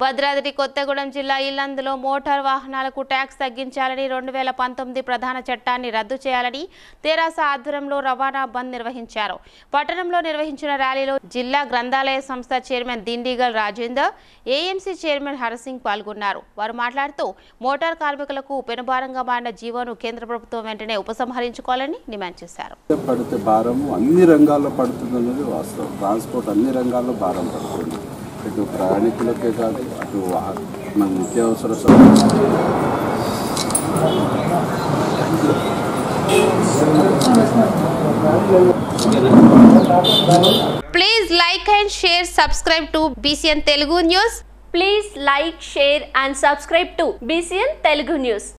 భద్రాద్రి కొత్తగూడెం జిల్లా ఇల్లందులో మోటార్ వాహనాలకు ట్యాక్స్ తగ్గించాలని రెండు వేల పంతొమ్మిది ప్రధాన చట్టాన్ని రద్దు చేయాలని తెరాస ఆధ్వర్యంలో రవాణా బంద్ నిర్వహించారు. పట్టణంలో నిర్వహించిన ర్యాలీలో జిల్లా గ్రంథాలయ సంస్థ chairman Dindigal Rajender AMC chairman Harasingh పాల్గొన్నారు. వారు మాట్లాడుతూ మోటార్ కార్మికులకు పెనుభారంగా మారిన జీవోను కేంద్ర ప్రభుత్వం వెంటనే ఉపసంహరించుకోవాలని డిమాండ్ చేశారు. పడితే భారము అన్ని రంగాల్లో పడుతుంది అనేది వాస్తవం. ట్రాన్స్పోర్ట్ అన్ని రంగాల్లో భారం పడుతుంది. ఇటు ప్రయాణికులకే కాదు అటు వాహ- మన నిత్యావసర సరుకులు please like and share subscribe to BCN Telugu news Please like, share and subscribe to BCN Telugu News.